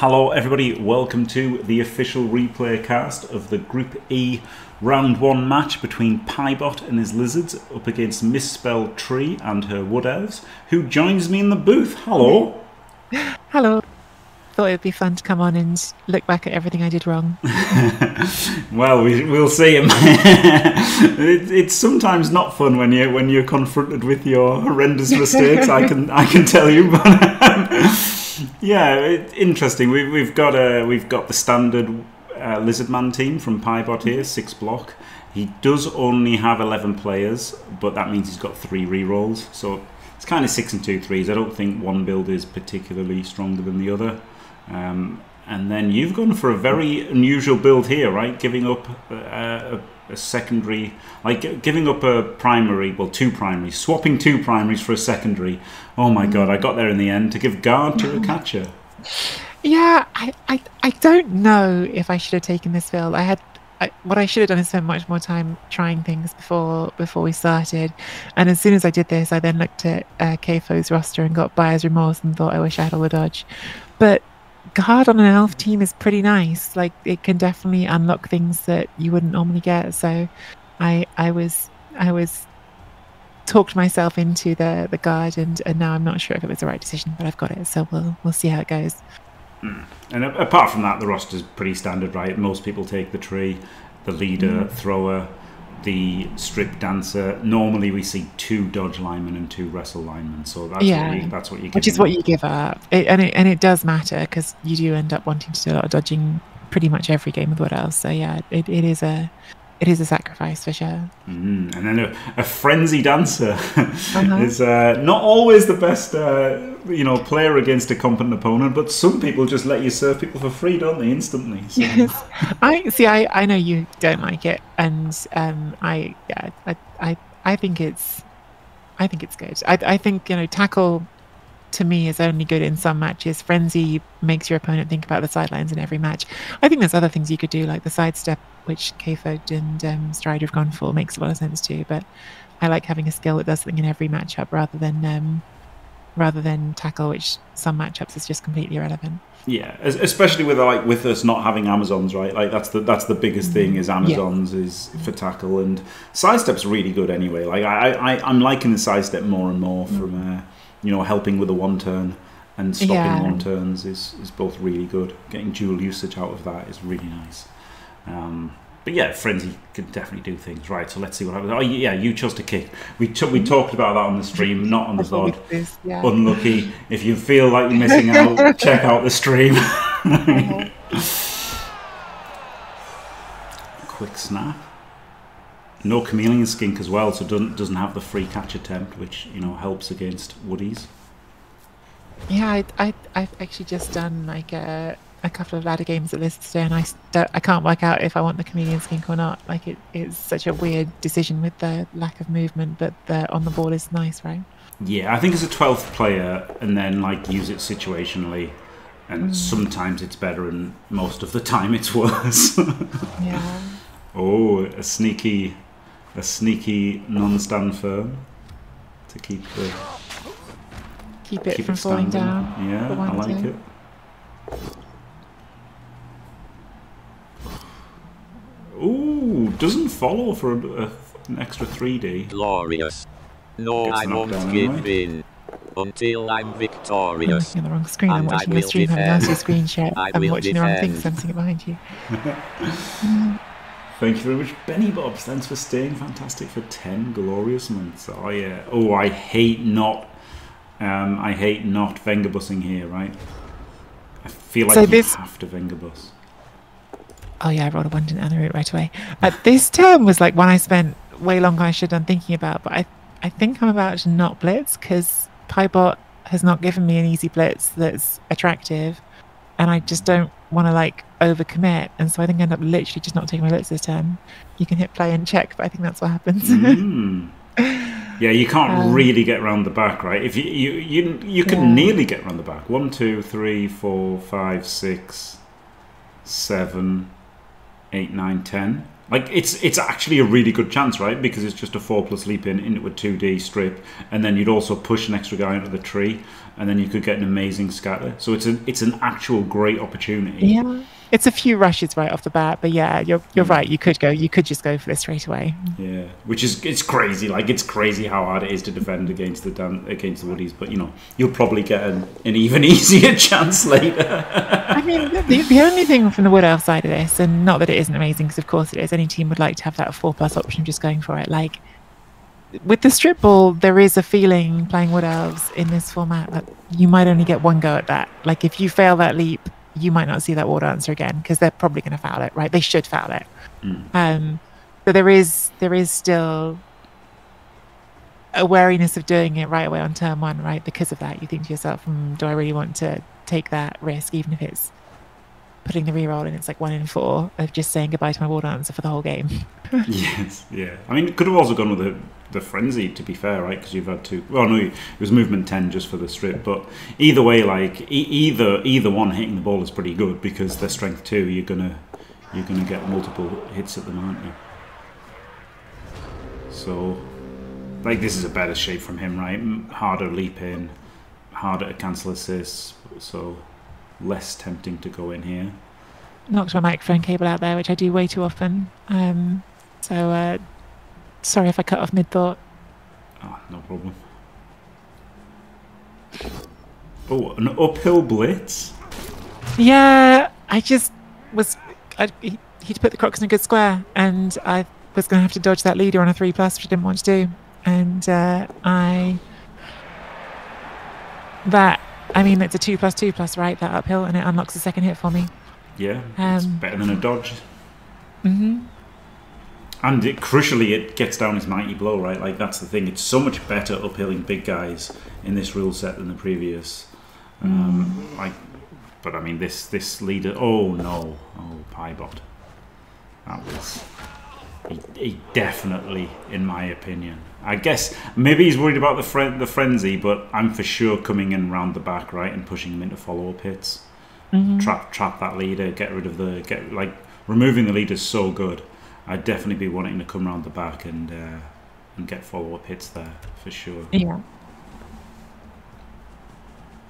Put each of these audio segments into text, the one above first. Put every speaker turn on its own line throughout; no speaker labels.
Hello, everybody. Welcome to the official replay cast of the Group E round one match between Pybot and his lizards up against Misspelled Tree and her wood elves, who joins me in the booth. Hello.
Hello. Thought it'd be fun to come on and look back at everything I did wrong.
well, we, we'll see. it, it's sometimes not fun when you when you're confronted with your horrendous mistakes. I can I can tell you, but um, yeah, it, interesting. We, we've got a we've got the standard uh, Lizardman team from Pybot here, six block. He does only have eleven players, but that means he's got three rerolls. So it's kind of six and two threes. I don't think one build is particularly stronger than the other. Um, and then you've gone for a very unusual build here, right? Giving up uh, a, a, secondary, like giving up a primary, well, two primaries, swapping two primaries for a secondary. Oh my god, I got there in the end to give guard to a catcher.
Yeah, I, I, I don't know if I should have taken this build. I had I, what I should have done is spend much more time trying things before before we started. And as soon as I did this, I then looked at uh, KFO's roster and got buyer's remorse and thought I wish I had all the dodge. But guard on an elf team is pretty nice. Like it can definitely unlock things that you wouldn't normally get. So I I was I was talked myself into the the guard and, and now I'm not sure if it was the right decision, but I've got it. So we'll we'll see how it goes.
Hmm. And apart from that, the roster's pretty standard, right? Most people take the tree, the leader, mm. thrower, the strip dancer. Normally, we see two dodge linemen and two wrestle linemen. So that's yeah, what you, that's what you.
Which is what you give up, it, and it and it does matter because you do end up wanting to do a lot of dodging pretty much every game with what else. So yeah, it, it is a it is a sacrifice for sure.
Mm, and then a, a frenzy dancer uh-huh. is uh, not always the best, uh, you know, player against a competent opponent. But some people just let you serve people for free, don't they? Instantly.
So. Yes, I see. I, I know you don't like it, and um, I yeah, I, I I think it's I think it's good. I I think you know tackle to me is only good in some matches. Frenzy makes your opponent think about the sidelines in every match. I think there's other things you could do, like the sidestep, which KFO and um, Strider have gone for, makes a lot of sense too. But I like having a skill that does something in every matchup rather than um, rather than tackle, which some matchups is just completely irrelevant.
Yeah, especially with like with us not having Amazons, right? Like that's the that's the biggest thing mm. is Amazons yeah. is for tackle and sidestep's really good anyway. Like I, I I'm liking the sidestep more and more mm. from. Uh, you know, helping with a one turn and stopping yeah. one turns is, is both really good. Getting dual usage out of that is really nice. Um, but yeah, Frenzy can definitely do things right. So let's see what happens. Oh yeah, you chose to kick. We t- we talked about that on the stream, not on the VOD. Yeah. Unlucky. If you feel like you're missing out, check out the stream. Quick snap. No chameleon skink as well, so doesn't doesn't have the free catch attempt, which you know helps against woodies.
Yeah, I, I I've actually just done like a, a couple of ladder games at this today, and I I can't work out if I want the chameleon skink or not. Like it, it's such a weird decision with the lack of movement, but the on the ball is nice, right?
Yeah, I think as a twelfth player, and then like use it situationally, and mm. sometimes it's better, and most of the time it's worse.
yeah.
Oh, a sneaky a sneaky non-stand firm to keep the
keep it keep from it falling down.
Yeah, I like it. Ooh, doesn't follow for a, a, an extra 3D.
Glorious. No, I won't give in until I'm victorious.
I'm looking at the wrong screen. I'm watching the stream. Have a nasty screen share. I'm watching defend. the wrong thing, so I'm seeing behind you. Mm.
Thank you very much, Benny Bobs. Thanks for staying. Fantastic for ten glorious months. Oh yeah. Oh, I hate not. Um, I hate not Vengabussing here. Right. I feel like so you this... have to Vengabus.
Oh yeah, I rolled a one didn't route right away. Uh, this term was like one I spent way longer I should have done thinking about, but I I think I'm about to not blitz because Pybot has not given me an easy blitz that's attractive, and I just don't want to like overcommit, and so I think I end up literally just not taking my blitz this turn. You can hit play and check, but I think that's what happens.
mm. Yeah, you can't um, really get around the back, right? If you you you, you can yeah. nearly get around the back. One, two, three, four, five, six, seven, eight, nine, ten. Like it's it's actually a really good chance, right? Because it's just a four plus leap in into a two D strip, and then you'd also push an extra guy into the tree, and then you could get an amazing scatter. So it's an it's an actual great opportunity.
Yeah. It's a few rushes right off the bat, but yeah, you're you're
Mm.
right. You could go. You could just go for this straight away.
Yeah, which is it's crazy. Like it's crazy how hard it is to defend against the Dan, against the Woodies. But you know, you'll probably get an, an even easier chance later.
I mean, the, the only thing from the Wood Elf side of this, and not that it isn't amazing, because of course it is, any team would like to have that four plus option just going for it. Like, with the strip ball, there is a feeling playing Wood Elves in this format that you might only get one go at that. Like, if you fail that leap, you might not see that war dancer again, because they're probably going to foul it, right? They should foul it. Um, but there is there is still a wariness of doing it right away on turn one, right? Because of that, you think to yourself, hmm, "Do I really want to take that risk, even if it's putting the reroll and it's like one in four of just saying goodbye to my war dancer for the whole game?"
yes, yeah. I mean, it could have also gone with the the frenzy. To be fair, right? Because you've had two. Well, no, it was movement ten just for the strip. But either way, like e- either either one hitting the ball is pretty good because they're strength two. You're gonna you're gonna get multiple hits at them, aren't you? So, like this is a better shape from him, right? Harder leap in, harder to cancel assists. So less tempting to go in here.
Knocked my microphone cable out there, which I do way too often. Um, so uh, sorry if I cut off mid thought.
Ah, no problem. Oh, an uphill blitz?
Yeah, I just was. I, he, he'd put the Crocs in a good square, and I was going to have to dodge that leader on a three plus, which I didn't want to do. And uh, I. That, I mean, it's a two plus two plus, right? That uphill, and it unlocks a second hit for me.
Yeah, it's
Um,
better than a dodge.
hmm
And it, crucially, it gets down his mighty blow, right? Like, that's the thing. It's so much better uphilling big guys in this rule set than the previous. Um, Like, but I mean, this this leader. Oh no! Oh, Pybot. That was. He, he definitely, in my opinion, I guess maybe he's worried about the fren- the frenzy, but I'm for sure coming in round the back, right, and pushing him into follow up hits. Trap trap that leader, get rid of the get like removing the leader is so good. I'd definitely be wanting to come round the back and uh, and get follow up hits there for sure.
Yeah.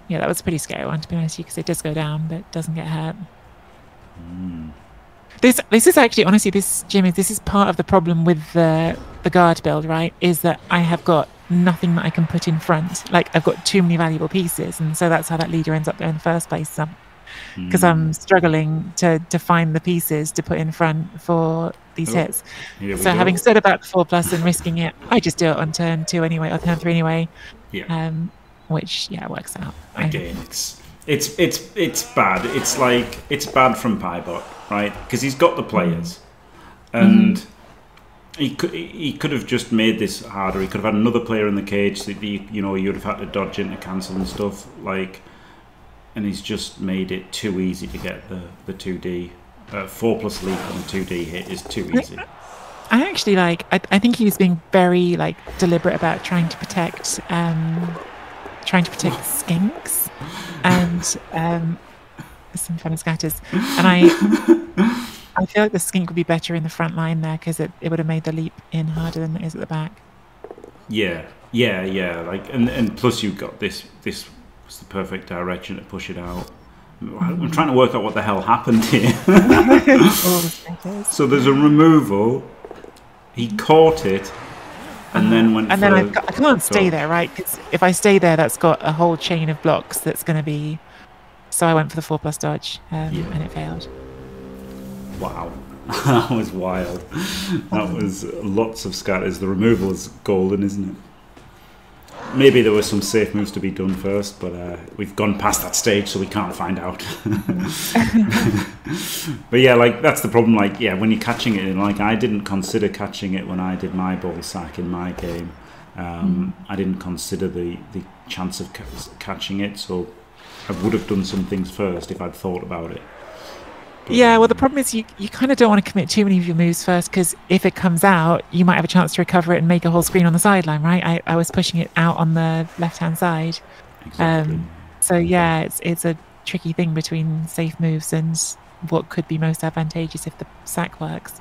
Yeah, that was a pretty scary one to be honest, with you because it does go down but doesn't get hurt. This this is actually honestly this Jimmy this is part of the problem with the the guard build right is that I have got nothing that I can put in front. Like I've got too many valuable pieces and so that's how that leader ends up there in the first place because I'm struggling to to find the pieces to put in front for these
Oh,
hits. So
go.
having said about the four plus and risking it I just do it on turn two anyway or turn three anyway
yeah.
um which yeah works out. I-
again it's it's it's it's bad. It's like it's bad from Pybot right? Because he's got the players. And he could he could have just made this harder. He could have had another player in the cage that he, you know you'd have had to dodge into cancel and stuff like and he's just made it too easy to get the the 2d uh, 4 plus leap on a 2d hit is too easy.
I actually like. I, I think he was being very like deliberate about trying to protect, um, trying to protect skinks and um, some fun scatters. And I, I feel like the skink would be better in the front line there because it, it would have made the leap in harder than it is at the back.
Yeah, yeah, yeah. Like, and and plus you've got this. This was the perfect direction to push it out. I'm trying to work out what the hell happened here.
All the scatters.
so there's a removal. He caught it, and then went.
And
for
then I,
a-
ca- I can't stay there, right? Because if I stay there, that's got a whole chain of blocks that's going to be. So I went for the four plus dodge, um,
Yeah.
and it failed.
Wow, that was wild. That was lots of scatters. The removal is golden, isn't it? Maybe there were some safe moves to be done first, but uh, we've gone past that stage, so we can't find out. but yeah, like that's the problem. Like, yeah, when you're catching it, like I didn't consider catching it when I did my ball sack in my game. Um, I didn't consider the the chance of ca- catching it, so I would have done some things first if I'd thought about it.
Yeah, well, the problem is you, you kind of don't want to commit too many of your moves first because if it comes out, you might have a chance to recover it and make a whole screen on the sideline, right? I, I was pushing it out on the left hand side.
Exactly.
Um, So, yeah, it's it's a tricky thing between safe moves and what could be most advantageous if the sack works.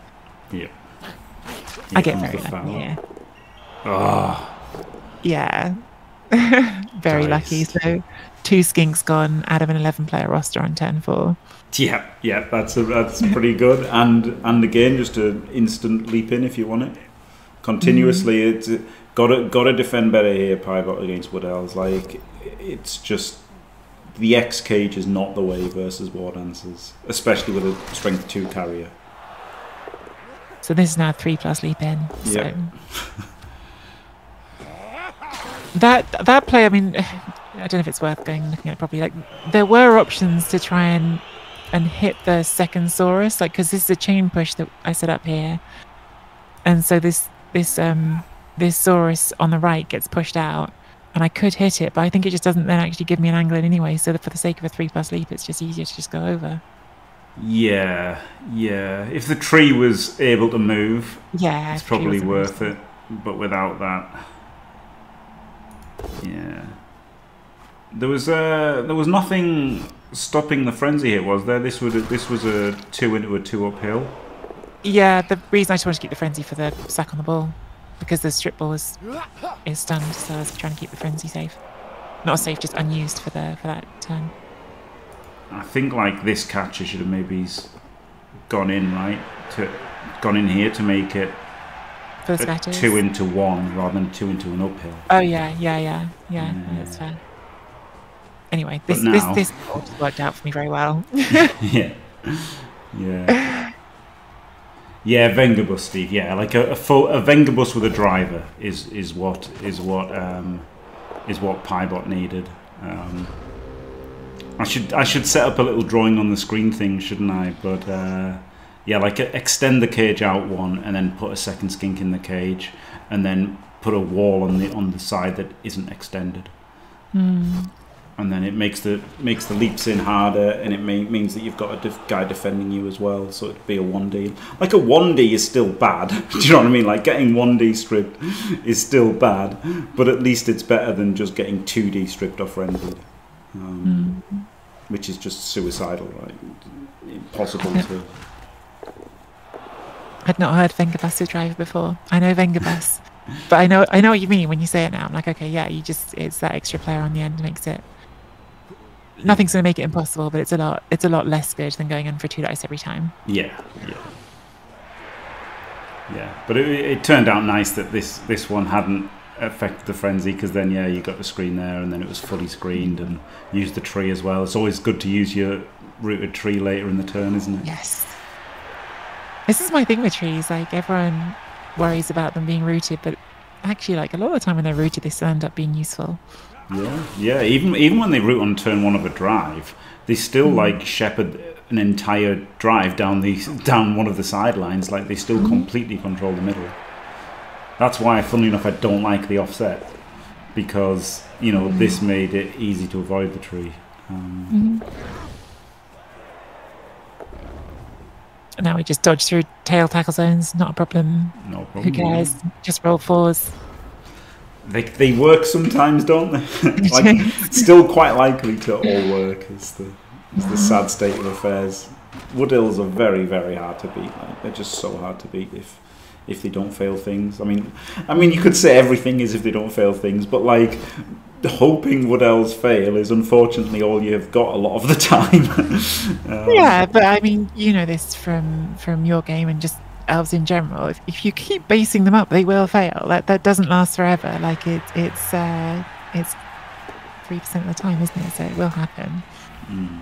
Yeah.
I get very lucky here.
Oh,
Yeah. very lucky. So two skinks gone out of an 11 player roster on turn four.
yeah, yeah. That's a, that's pretty good. And and again, just an instant leap in if you want it. Continuously, mm-hmm. it's got to got to defend better here. Pivot against Wood Elves. Like it's just the X cage is not the way versus War Dancers, especially with a strength two carrier.
So this is now three plus leap in. So
Yep.
that that play, I mean, I don't know if it's worth going and looking at it properly. Like there were options to try and and hit the second Saurus, like because this is a chain push that I set up here, and so this this um this Saurus on the right gets pushed out, and I could hit it, but I think it just doesn't then actually give me an angle in anyway. So that for the sake of a three plus leap, it's just easier to just go over.
Yeah, yeah. If the tree was able to move,
Yeah,
it's probably worth it. But without that, yeah. There was uh, there was nothing stopping the frenzy hit, was there? This would this was a two into a two uphill.
Yeah, the reason I just wanted to keep the frenzy for the sack on the ball, because the strip ball is is stunned, so I was trying to keep the frenzy safe. Not safe, just unused for the for that turn.
I think like this catcher should have maybe gone in right to gone in here to make it
For the
a
scatters.
two into one rather than two into an uphill.
Oh yeah, yeah, yeah, yeah. no, that's fair. Anyway, this
But
this
now-
this worked out for me very well.
yeah, yeah, yeah. Vengabus, Steve. Yeah, like a, a full a Vengabus with a driver is is what is what um, is what Pybot needed. Um, I should I should set up a little drawing on the screen thing, shouldn't I? But uh, yeah, like extend the cage out one, and then put a second skink in the cage, and then put a wall on the on the side that isn't extended
Hmm.
And then it makes the makes the leaps in harder, and it may, means that you've got a def- guy defending you as well. So it'd be a one D. Like a one D is still bad. Do you know what I mean? Like getting one D stripped is still bad, but at least it's better than just getting two D stripped off rendered, um, which is just suicidal, right? Impossible to.
I'd not heard Vengabus drive before. I know Vengabus, but I know I know what you mean when you say it now. I'm like, okay, yeah, you just it's that extra player on the end makes it. Nothing's going to make it impossible, but it's a lot. It's a lot less good than going in for two dice every time.
Yeah, yeah, yeah. But it, it turned out nice that this this one hadn't affected the frenzy because then yeah, you got the screen there, and then it was fully screened and used the tree as well. It's always good to use your rooted tree later in the turn, isn't it?
Yes. This is my thing with trees. Like everyone worries about them being rooted, but actually, like a lot of the time when they're rooted, they still end up being useful.
Yeah, yeah. Even even when they root on turn one of a drive, they still hmm. like shepherd an entire drive down the down one of the sidelines. Like they still hmm. completely control the middle. That's why, funnily enough, I don't like the offset because you know hmm. this made it easy to avoid the tree. Um,
And now we just dodge through tail tackle zones. Not a problem.
no problem.
Who cares? Just roll fours.
They they work sometimes, don't they? like still quite likely to all work. Is the is the sad state of affairs. Wood Elves are very very hard to beat. Like, they're just so hard to beat if if they don't fail things. I mean, I mean you could say everything is if they don't fail things, but like hoping Wood Elves fail is unfortunately all you've got a lot of the time. Um,
Yeah, but I mean, you know this from from your game and just elves in general. If, if you keep basing them up, they will fail. That that doesn't last forever. Like it, it's uh, it's three percent of the time, isn't it? So it will happen.
mm.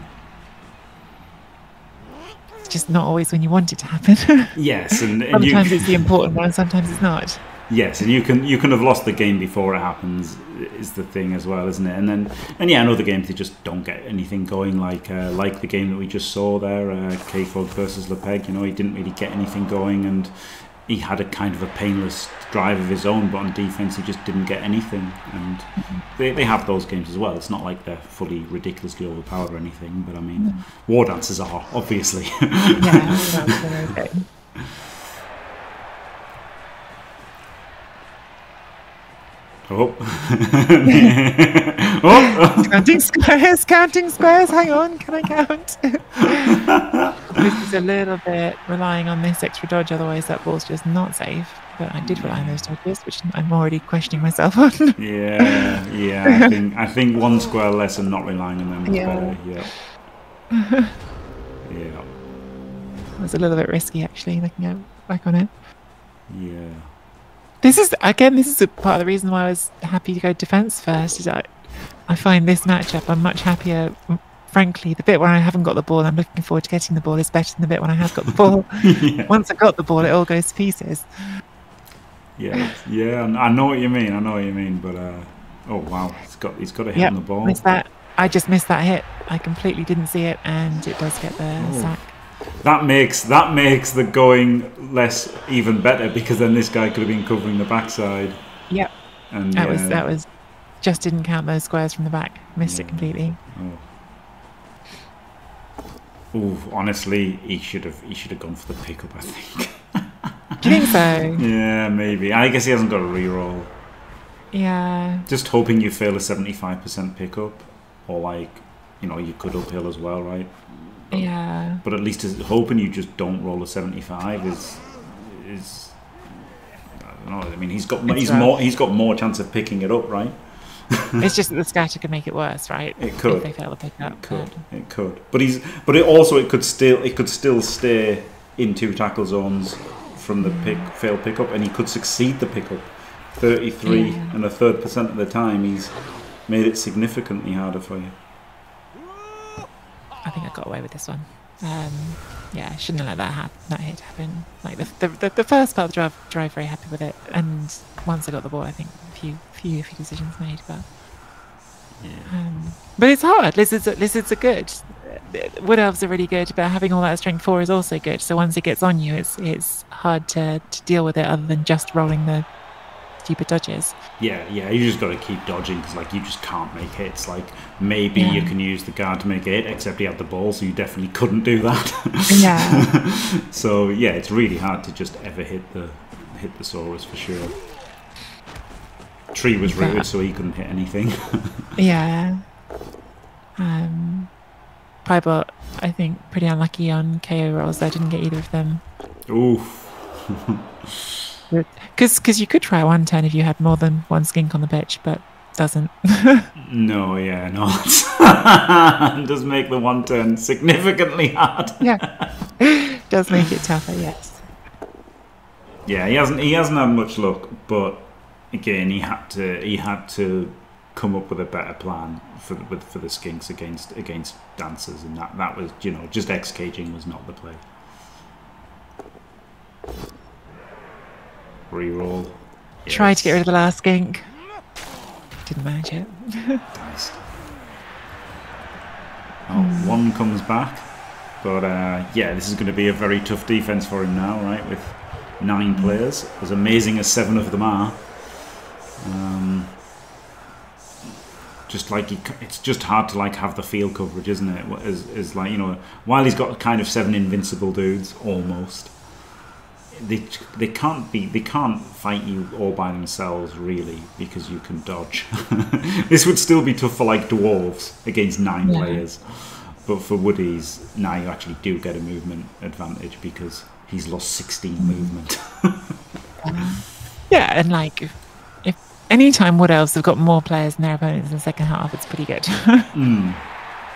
It's just not always when you want it to happen.
Yes, and, and you,
sometimes it's the important one, sometimes it's not.
Yes, and you can you can have lost the game before it happens is the thing as well, isn't it? And then and yeah, in other games they just don't get anything going like uh, like the game that we just saw there, uh, K Frog versus Lepeg. You know, he didn't really get anything going, and he had a kind of a painless drive of his own, but on defense he just didn't get anything. And they they have those games as well. It's not like they're fully ridiculously overpowered or anything, but I mean, war dances are obviously.
Yeah, that's very good.
Oh. oh.
counting squares, counting squares. Hang on, can I count? this is a little bit relying on this extra dodge, otherwise that ball's just not safe. But I did rely on those dodges, which I'm already questioning myself on.
Yeah, yeah. I think I think one square less and not relying on them is
Yeah.
better. Yeah. yeah.
it was a little bit risky, actually, looking at, back on it.
Yeah.
This is again, this is a part of the reason why I was happy to go defense first. Is I, I find this matchup I'm much happier. Frankly, the bit where I haven't got the ball, I'm looking forward to getting the ball is better than the bit when I have got the ball.
yeah.
Once I've got the ball, it all goes to pieces.
Yeah. Yeah. I know what you mean. I know what you mean. But uh, oh wow, he's got he's got a hit
Yep,
on the ball.
missed that. I just missed that hit. I completely didn't see it, and it does get the
Oh.
sack.
That makes that makes the going less even better because then this guy could have been covering the backside.
Yep,
And
that
yeah,
was that was just didn't count those squares from the back. Missed it completely.
Oh. Ooh, honestly, he should have he should have gone for the pickup. I think.
Do you think so?
yeah, maybe. I guess he hasn't got a reroll.
Yeah.
Just hoping you fail a seventy-five percent pickup, or like, you know, you could uphill as well, right?
Um, yeah.
But at least hoping you just don't roll a seventy-five is is. I don't know. I mean, he's got
It's
he's
rough.
more he's got more chance of picking it up, right?
It's just that the scatter could make it worse, right?
It could.
If they fail to pick up.
It could.
but-
It could. But he's. But it also it could still it could still stay in two tackle zones from the pick mm. fail pickup, and he could succeed the pickup. Thirty three
Yeah.
and a third percent of the time, he's made it significantly harder for you.
I think I got away with this one. Um, yeah, I shouldn't have let that happen. That hit happen. Like the, the the the first part of the drive, drive very happy with it, and once I got the ball, I think a few few few decisions made, but um, but it's hard. Lizards are, lizards are good. Wood elves are really good, but having all that strength four is also good. So once it gets on you, it's it's hard to, to deal with it other than just rolling the stupid dodges.
Yeah, yeah, you just got to keep dodging because like you just can't make hits. Like maybe you can use the guard to make a hit, except he had the ball, so you definitely couldn't do that.
Yeah.
so yeah, it's really hard to just ever hit the hit the Saurus for sure. Tree was
Yeah.
rooted, so he couldn't hit anything.
Yeah. Um, Pybot, I think, pretty unlucky on KO rolls. I didn't get either of them.
Oof.
Because cause you could try one turn if you had more than one skink on the pitch, but doesn't.
No, yeah, not. it does make the one turn significantly hard.
yeah. Does make it tougher, yes.
Yeah, he hasn't he hasn't had much luck, but again, he had to he had to come up with a better plan for the, with, for the skinks against against dancers, and that that was you know just X caging was not the play. Reroll.
Tried to get rid of the last skink. Didn't manage it.
Nice. Oh, one comes back, but uh, yeah, this is going to be a very tough defense for him now, right? With nine players, as amazing as seven of them are. Um, just like he, it's just hard to like have the field coverage, isn't it? Is is like you know, while he's got kind of seven invincible dudes almost. They, they can't be they can't fight you all by themselves really because you can dodge. this would still be tough for like dwarves against nine
Yeah.
players, but for woodies now you actually do get a movement advantage because he's lost sixteen movement.
Yeah, and like, if, if any time Wood Elves have got more players than their opponents in the second half, it's pretty good.
mm.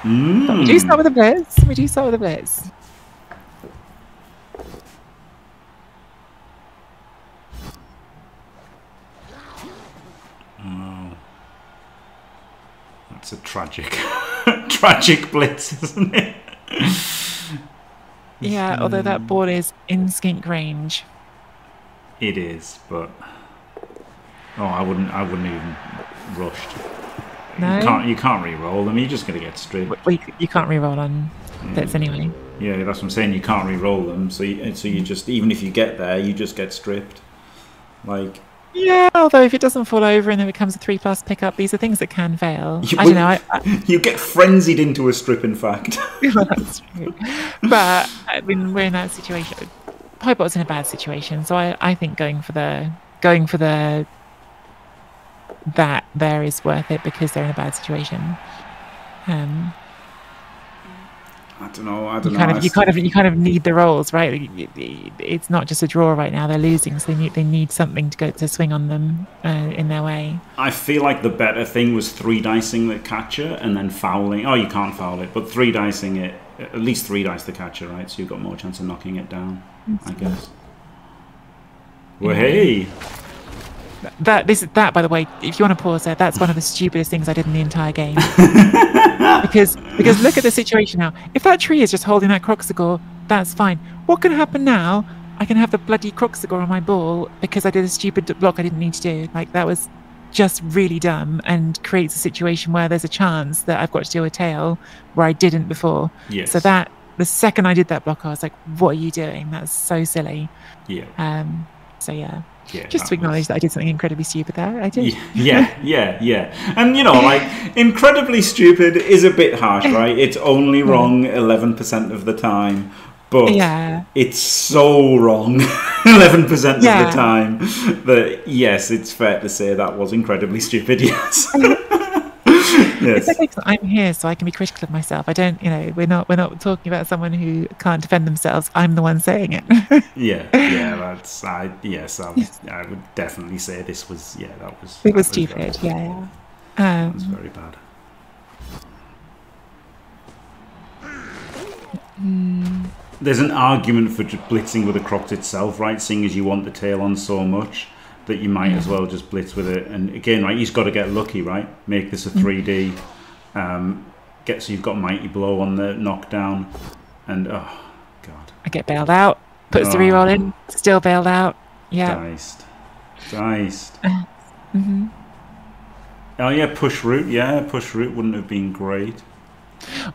we do
Mm.
start with the blitz. We do start with the blitz.
That's a tragic, tragic blitz, isn't it?
Yeah, although that hmm. ball is in skink range.
It is, but oh, I wouldn't, I wouldn't even rushed.
No?
You can't, you can't re-roll them. You're just gonna get stripped.
Well, you, you can't re-roll on blitz anyway.
Yeah, that's what I'm saying. You can't re-roll them, so you, so you just even if you get there, you just get stripped. Like
Yeah, although if it doesn't fall over and then becomes a three plus pickup, these are things that can fail.
You
I don't know. I, I,
you get frenzied into a strip. In fact,
well, that's true. But I mean, we're in that situation. Pybot's in a bad situation, so I, I think going for the going for the that there is worth it because they're in a bad situation. Um,
I don't know. I don't
You
know.
kind of, you kind of, you kind of need the rolls, right? It's not just a draw right now; they're losing, so they need they need something to go to swing on them uh, in their way.
I feel like the better thing was three dicing the catcher and then fouling. Oh, you can't foul it, but three dicing it. At least three dice the catcher, right? So you've got more chance of knocking it down, I guess. Well, hey,
That this is that by the way, if you want to pause there, that's one of the stupidest things I did in the entire game. because because look at the situation now. If that tree is just holding that Kroxigor, that's fine. What can happen now? I can have the bloody Kroxigor on my ball because I did a stupid block I didn't need to do. Like that was just really dumb and creates a situation where there's a chance that I've got to deal with tail where I didn't before.
yes.
So that the second I did that block, I was like, "What are you doing? That's so silly."
yeah,
Um, so yeah,
yeah.
just to acknowledge
was-
that I did something incredibly stupid there. I did.
Yeah, yeah, yeah. And you know, like incredibly stupid is a bit harsh, right? It's only wrong eleven percent of the time, but
Yeah.
it's so wrong eleven percent of the time that yes, it's fair to say that was incredibly stupid. Yes.
It's
yes.
okay 'cause I'm here, so I can be critical of myself. I don't, you know, we're not we're not talking about someone who can't defend themselves. I'm the one saying it.
Yeah, yeah. That's I. Yes, I, would- I would definitely say this was. Yeah, that was.
it was stupid. Yeah, yeah.
That was
Um,
very bad. There's an argument for blitzing with a croct itself, right? Seeing as you want the tail on so much that you might as well just blitz with it. And again, right, he's got to get lucky, right? Make this a 3D. Um, get so you've got mighty blow on the knockdown, and oh god,
I get bailed out. Puts the reroll in. Still bailed out. Yeah.
diced, diced.
mm-hmm.
Oh yeah, push root. Yeah, push root wouldn't have been great.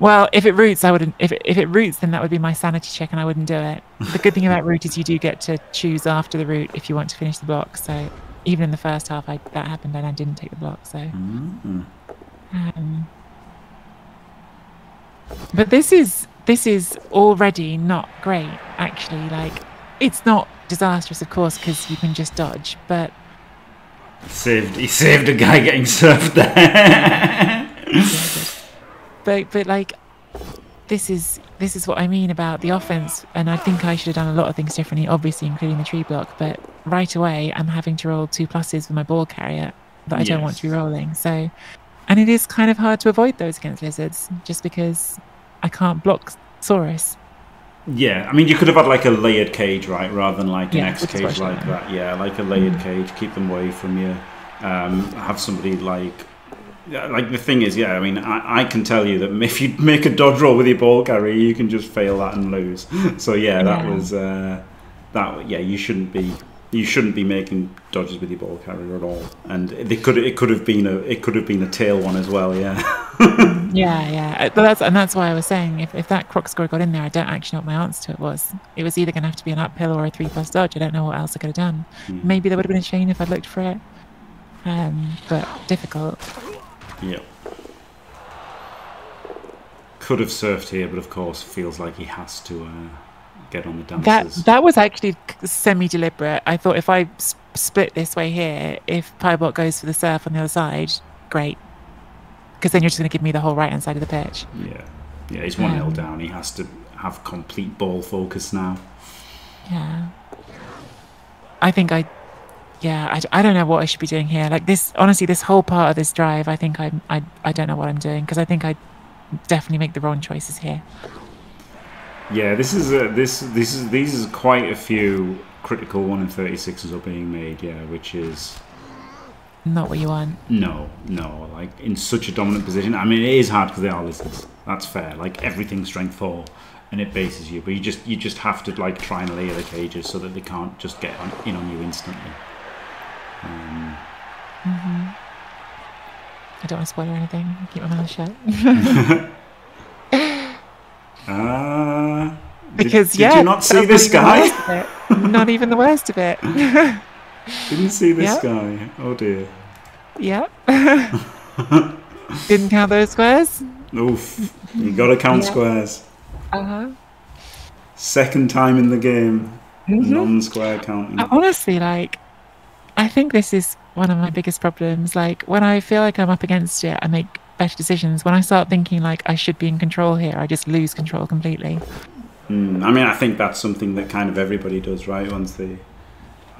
Well, if it roots, I wouldn't. If it, if it roots, then that would be my sanity check, and I wouldn't do it. The good thing about root is you do get to choose after the root if you want to finish the block. So even in the first half, I, that happened, and I didn't take the block. So.
Mm.
Um, but this is this is already not great. Actually, like it's not disastrous, of course, because you can just dodge. But
Saved. He saved a guy getting served there.
But but like this is this is what I mean about the offense. And I think I should have done a lot of things differently, obviously, including the tree block. But right away, I'm having to roll two pluses with my ball carrier that I don't want to be rolling. So, and it is kind of hard to avoid those against lizards, just because I can't block Saurus.
Yeah, I mean, you could have had like a layered cage, right, rather than like an
Yeah,
X cage like that. Yeah, like a layered cage, keep them away from you. Um, have somebody like, like the thing is, yeah, I mean, I, I can tell you that if you make a dodge roll with your ball carrier, you can just fail that and lose. So yeah, that
Yeah.
was uh, that. Yeah, you shouldn't be. You shouldn't be making dodges with your ball carrier at all, and it could it could have been a it could have been a tail one as well. Yeah,
Yeah, yeah. Uh, But that's and that's why I was saying if, if that Kroxigor got in there, I don't actually know what my answer to it was. It was either going to have to be an uphill or a three plus dodge. I don't know what else I could have done.
Mhm.
Maybe there would have been a chain if I'd looked for it. Um, but difficult.
Yeah. Could have surfed here, but of course feels like he has to uh, get on the
That
dancers.
that was actually semi deliberate. I thought if I s- split this way here, if Pybot goes for the surf on the other side, great. Because then you're just going to give me the whole right hand side of the pitch.
Yeah, yeah, he's one nil
Um,
down. He has to have complete ball focus now.
Yeah. I think I, yeah, I don't know what I should be doing here. Like this, honestly, this whole part of this drive, I think I'm, I, I don't know what I'm doing because I think I definitely make the wrong choices here.
Yeah, this is a, this this is these is quite a few critical one in thirty sixes are being made. Yeah, which is
Not what you want.
no, no, like in such a dominant position. I mean, it is hard because they are lizards. That's fair. Like everything's strength four, and it bases you. But you just you just have to like try and layer the cages so that they can't just get on, in on you instantly. Um,
I don't want to spoil anything. Keep my mouth shut.
uh, did-
because
did,
yeah,
you not see this
not even the
guy?
worst of it. not even the worst of it.
Didn't see this
Yeah.
guy. Oh dear.
yep. Didn't count those squares.
Oof. You got to count
Yeah.
squares.
Uh huh.
Second time in the game,
Mhm.
non-square counting.
Honestly like i think this is one of my biggest problems like when i feel like i'm up against it i make better decisions. When I start thinking like I should be in control here, I just lose control completely.
Mm, I mean, I think that's something that kind of everybody does, right? Once they,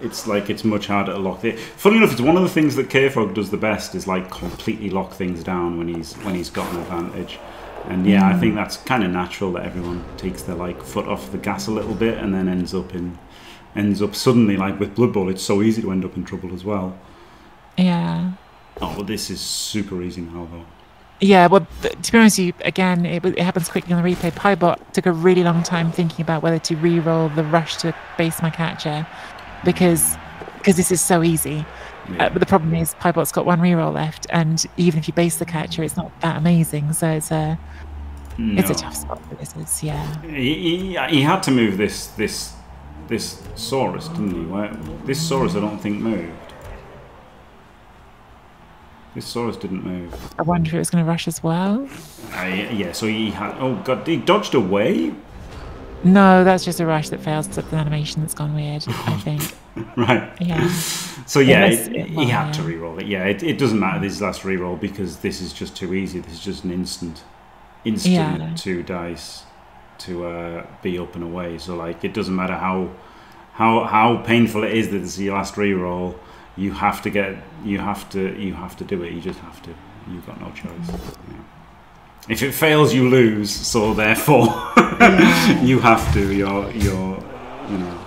it's like it's much harder to lock it. Funny enough, it's one of the things that K-Frog does the best is like completely lock things down when he's when he's got an advantage. And yeah, I think that's kind of natural that everyone takes their like foot off the gas a little bit and then ends up in ends up suddenly like with Blood Bowl. It's so easy to end up in trouble as well.
Yeah.
Oh, well, this is super easy now though.
Yeah, well, to be honest with you, again, it, it happens quickly on the replay. Pybot took a really long time thinking about whether to re-roll the rush to base my catcher because because this is so easy.
Yeah.
Uh, but the problem is Pybot's got one re-roll left, and even if you base the catcher, it's not that amazing. So it's a it's a tough spot for lizards. Yeah.
He, he, he had to move this this this Saurus, didn't he? Where, this Saurus, I don't think moved. This Saurus didn't move.
I wonder if it was going to rush as well.
Uh, yeah, so he had. Oh god, he dodged away.
No, that's just a rush that fails. It's an animation that's gone weird. I think.
Right.
Yeah.
So yeah, it,
it-
he had to re-roll it. Yeah, it, it doesn't matter this last re-roll because this is just too easy. This is just an instant, instant
Yeah.
two dice to uh, be up and away. So like, it doesn't matter how how how painful it is that is your last re-roll. You have to get, you have to, you have to do it. You just have to. You've got no choice. Yeah. If it fails, you lose. So therefore, you have to. You're, you're, you know,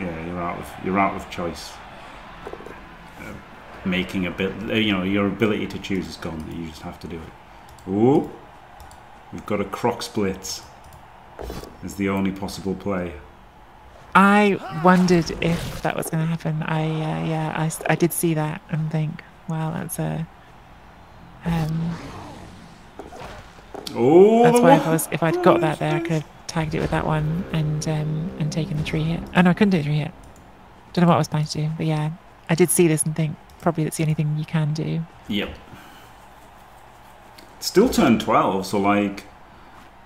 yeah, you're out of you're out of choice. Uh, making a bit, you know, your ability to choose is gone. You just have to do it. Ooh, we've got a croc split as the only possible play.
I wondered if that was going to happen. I uh, yeah, I did see that and think, wow, that's a. Um,
Oh,
that's why if I was if I'd got that there, I could have tagged it with that one and um, and taken the tree hit. Oh no, I couldn't do the tree hit. Don't know what I was planning to do, but yeah, I did see this and think probably that's the only thing you can do.
Yep. Still turn twelve, so like,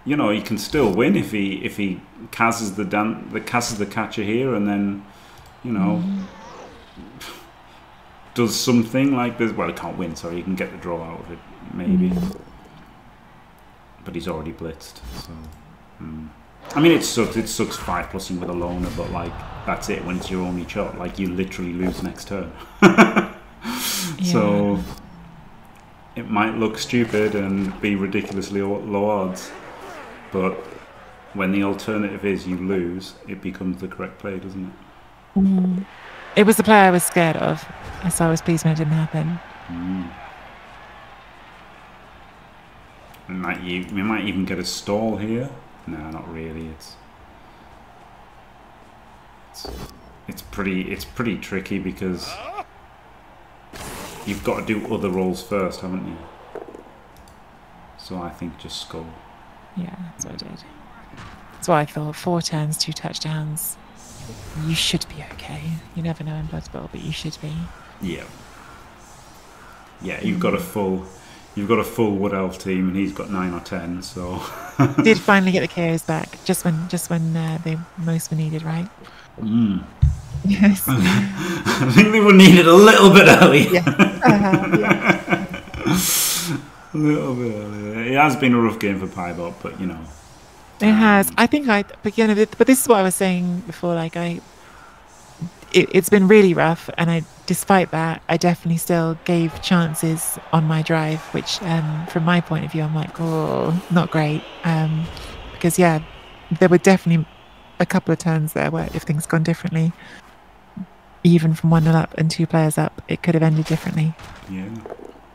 you know, he can still win if he if he casts the dan- the casts the catcher here and then, you know, does something like this. Well, he can't win, sorry, he can get the draw out of it, maybe. But he's already blitzed, so. mm. I mean, it sucks. It sucks five plusing with a loner, but like that's it. When it's your only shot, like you literally lose next turn. So it might look stupid and be ridiculously low odds, but when the alternative is you lose, it becomes the correct play, doesn't it?
Mm. It was the play I was scared of, so I was pleased when it didn't happen.
Mm. We might, we might even get a stall here. No, not really. It's it's, it's pretty it's pretty tricky because you've got to do other rolls first, haven't you? So I think just score.
Yeah, that's what I did. That's what I thought. Four turns, two touchdowns. You should be okay. You never know in Blood Bowl, but you should be.
Yeah. Yeah, you've got a full you've got a full Wood Elf team and he's got nine or ten, so
Did finally get the KOs back, just when just when uh, they most were needed, right?
mm.
Yes.
I think they were needed a little bit early.
yeah. Uh, yeah.
A little bit early. It has been a rough game for Pybot, but you know.
It has. I think I. But you know, but this is what I was saying before. Like I, it, it's been really rough, and I, despite that, I definitely still gave chances on my drive, which, um, from my point of view, I'm like, oh, not great. Um, because yeah, there were definitely a couple of turns there where if things gone differently, even from one up and two players up, it could have ended differently.
Yeah.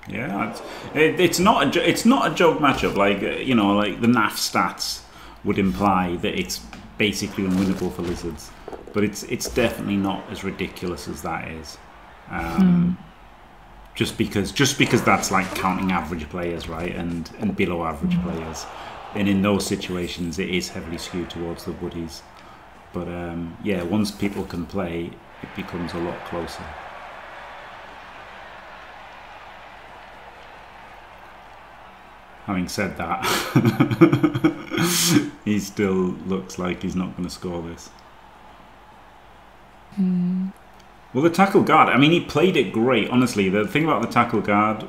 Yeah, it's, it, it's not a it's not a joke matchup. Like uh, you know, like the NAF stats would imply that it's basically unwinnable for lizards, but it's it's definitely not as ridiculous as that is. Um, Just because just because that's like counting average players, right, and and below average players, and in those situations it is heavily skewed towards the woodies. But um, yeah, once people can play, it becomes a lot closer. Having said that, he still looks like he's not going to score this. Well, the tackle guard, I mean, he played it great. Honestly, the thing about the tackle guard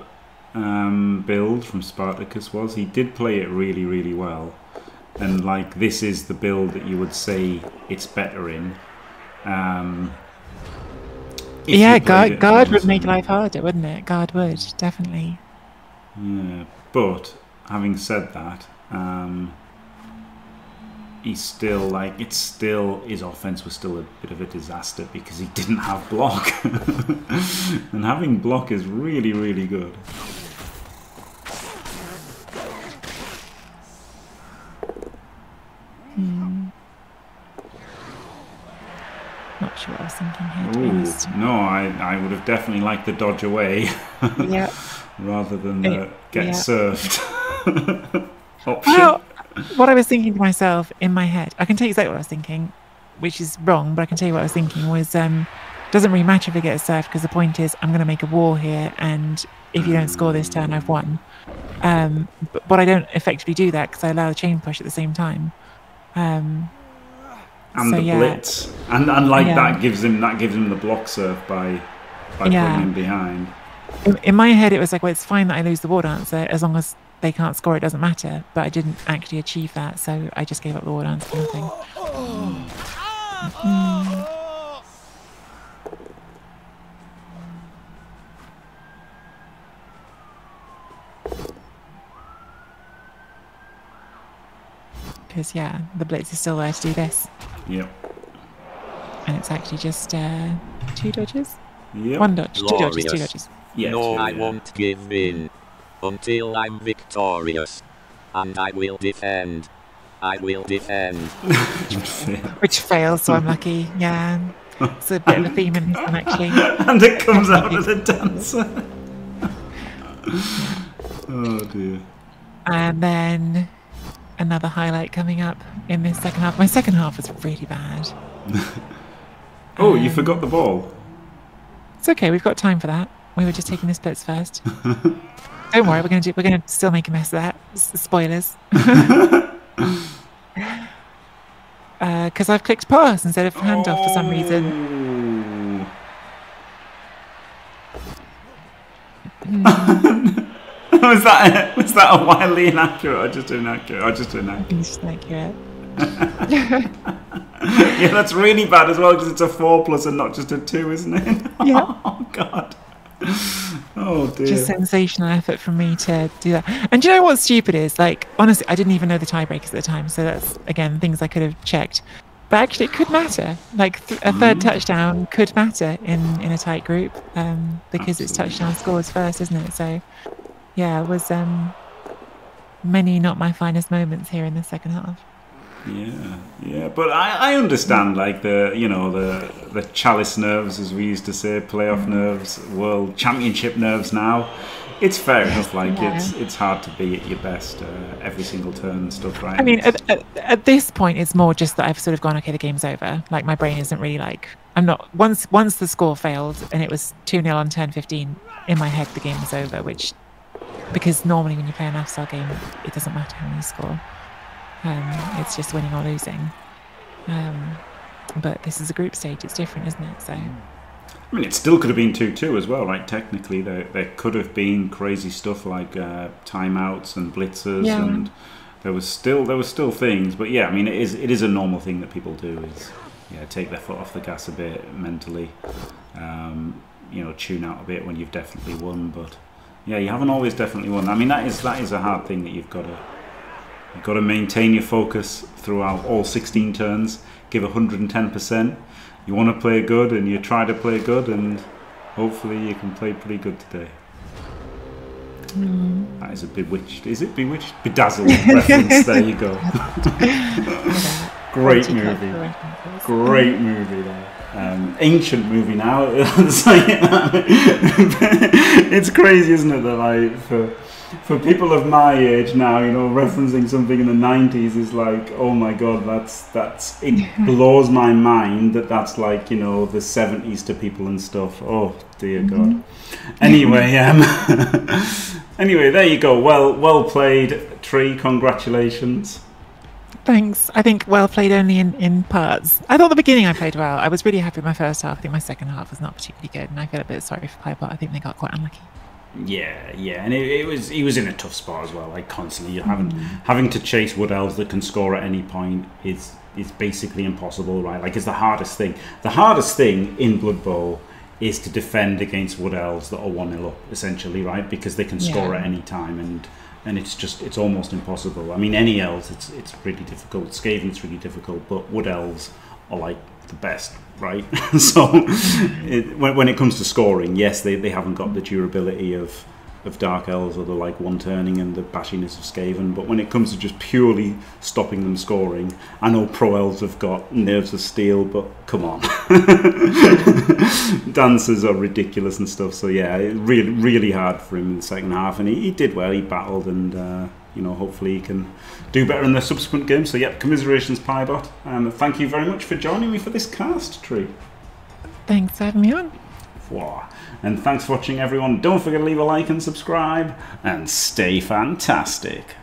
um, build from Spartacus was. He did play it really, really well, and like this is the build that you would say it's better in. Um,
yeah,
you played
guard,
it
guard would make life harder, wouldn't it? Guard would definitely.
Yeah, but having said that, um, he's still like it's still his offense was still a bit of a disaster because he didn't have block, and having block is really really good.
Not sure what I was thinking here,
Ooh, no, I I would have definitely liked the dodge away
Yeah.
rather than the
Uh,
get
yeah.
served option.
Well, what I was thinking to myself in my head, I can tell you exactly what I was thinking, which is wrong, but I can tell you what I was thinking was um, doesn't really matter if it gets served because the point is I'm going to make a wall here, and if you don't score this turn, I've won. Um, but, but I don't effectively do that because I allow the chain push at the same time. Um,
and
so,
the
yeah.
blitz, and and like
Yeah.
that gives him that gives him the block serve by by
Yeah.
putting him behind.
in, my head, it was like, well, it's fine that I lose the war dancer as long as they can't score, it doesn't matter. But I didn't actually achieve that, so I just gave up the war dance for nothing. Hmm. Because yeah, the blitz is still there to do this,
Yep.
and it's actually just uh, two dodges,
Yep.
one dodge, two dodges, two dodges.
Yeah,
no, I won't give in until I'm victorious. And I will defend. I will defend.
Which fails, so I'm lucky. Yeah, it's a bit of a theme in this one actually.
and it comes out of the dancer. oh dear.
And then another highlight coming up in this second half. My second half was really bad.
Oh, you
Um,
forgot the ball.
It's okay. We've got time for that. We were just taking the splits first. Don't worry. We're gonna do. We're gonna still make a mess of that. S- spoilers. Because I've clicked pass instead of handoff for some reason.
was that was that a wildly inaccurate or just inaccurate? Or just inaccurate?
It's just like yeah.
That's really bad as well because it's a four plus and not just a two, isn't it?
Yeah.
Oh god. Oh dear.
Just sensational effort from me to do that. And do you know what's stupid is? Like, honestly, I didn't even know the tiebreakers at the time. So that's, again, things I could have checked. But actually, it could matter. Like, th- a third touchdown could matter in, in a tight group um, because it's
Absolutely.
touchdown scores first, isn't it? So, yeah, it was um, many not my finest moments here in the second half.
Yeah, yeah, but I, I understand like the you know the the chalice nerves as we used to say, playoff nerves, world championship nerves. Now, it's fair enough. Like
Yeah.
it's it's hard to be at your best uh, every single turn and stuff, right?
I mean, at, at, at this point, it's more just that I've sort of gone, okay, the game's over. Like my brain isn't really like I'm not. Once once the score failed and it was two 0 on turn fifteen, in my head the game was over. Which because normally when you play an style game, it doesn't matter how you score. Um, it's just winning or losing. Um, but this is a group stage; it's different, isn't it? So
I mean, it still could have been two two as well, right? Technically, there there could have been crazy stuff like uh, timeouts and blitzers,
Yeah.
and there was still there was still things. But yeah, I mean, it is it is a normal thing that people do is yeah take their foot off the gas a bit mentally, um, you know, tune out a bit when you've definitely won. But yeah, you haven't always definitely won. I mean, that is that is a hard thing that you've got to you've got to maintain your focus throughout all 16 turns. Give 110 percent you want to play good and you try to play good and hopefully you can play pretty good today. That is a bewitched. Is it bewitched? Bedazzled reference. There you go. Great movie. Great movie there. Um, ancient movie now. It's crazy, isn't it? That like for for people of my age now, you know, referencing something in the '90s is like, oh my god, that's that's it blows my mind that that's like you know the '70s to people and stuff. Oh dear God. Anyway, um, anyway, there you go. Well, well played, Tree. Congratulations.
Thanks. I think well played only in, in parts. I thought the beginning I played well. I was really happy with my first half. I think my second half was not particularly good, and I feel a bit sorry for Pybot. I think they got quite unlucky.
Yeah, yeah, and it, it was he was in a tough spot as well. Like constantly, you having mm. having to chase wood elves that can score at any point is is basically impossible, right? Like it's the hardest thing. The hardest thing in Blood Bowl is to defend against wood elves that are one 0 up, essentially, right? Because they can score
Yeah.
at any time, and and it's just it's almost impossible. I mean, any elves, it's it's really difficult. Skaven's really difficult, but wood elves are like the best, right? so mm. it, when, when it comes to scoring, yes, they, they haven't got the durability of of dark elves or the like one turning and the bashiness of Skaven, but when it comes to just purely stopping them scoring, I know pro elves have got nerves of steel, but come on, dancers are ridiculous and stuff. So yeah, really really hard for him in the second half, and he, he did well. He battled and. Uh, you know, hopefully he can do better in the subsequent games. So, yep, commiserations, Pybot. Um, thank you very much for joining me for this cast, Tree.
Thanks for having me on.
Wow. And thanks for watching, everyone. Don't forget to leave a like and subscribe, and stay fantastic.